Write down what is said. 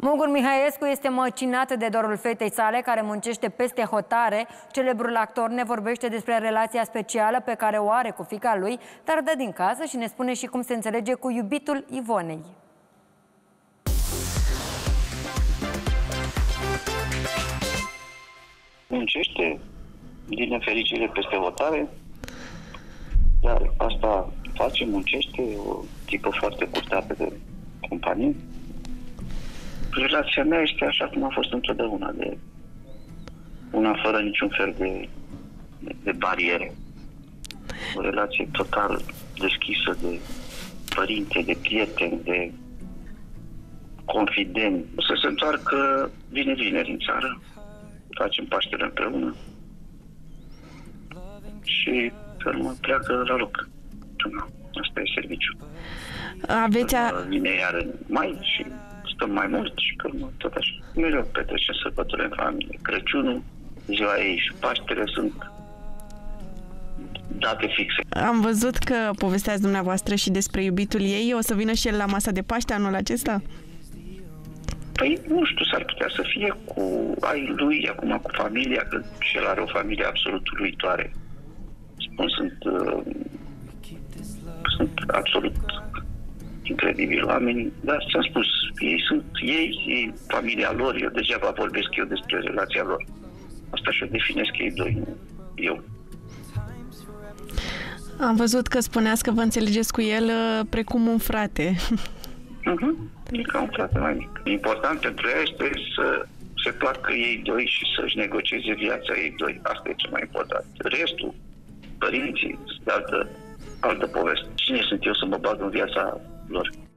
Mugur Mihaescu este măcinat de dorul fetei sale care muncește peste hotare. Celebrul actor ne vorbește despre relația specială pe care o are cu fica lui, dar dă din casă și ne spune și cum se înțelege cu iubitul Ivonei. Muncește din nefericire peste hotare, dar asta face, muncește, o tipă foarte curtată de companie relația mea este așa cum a fost întotdeauna, de una fără niciun fel de, de, de bariere. O relație total deschisă de părinte, de prieten, de confident. O să se întoarcă vine vineri în țară, facem Paștele împreună și pe urmă pleacă la loc. Asta e serviciu. Aveți a... Vine iar în mai și stăm mai mult și pe urmă tot așa. Mereu petrecem sărbătorile în familie. Crăciunul, ziua ei și Paștele sunt date fixe. Am văzut că povesteați dumneavoastră și despre iubitul ei. O să vină și el la masa de Paște anul acesta? Păi, nu știu, s-ar putea să fie cu ai lui, acum cu familia, că și el are o familie absolut uluitoare. Spun, sunt, uh, sunt absolut incredibil oamenii, dar ți-am spus, ei sunt ei, ei, familia lor, eu degeaba vorbesc eu despre relația lor. Asta și-o definesc ei doi, nu eu. Am văzut că spuneați că vă înțelegeți cu el uh, precum un frate. Uh-huh. E ca un frate mai mic. Important pentru ea este să se placă ei doi și să-și negocieze viața ei doi. Asta e cel mai important. Restul, părinții, altă, altă poveste. Cine sunt eu să mă bag în viața lor?